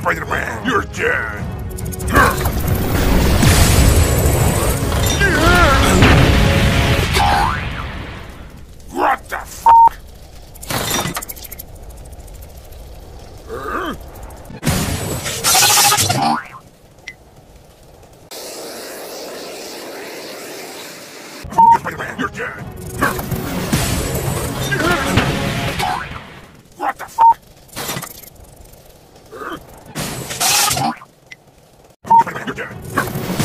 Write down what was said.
Spider-Man! You're dead! What the f***? Spider-Man, you're dead! What the fuck? Again.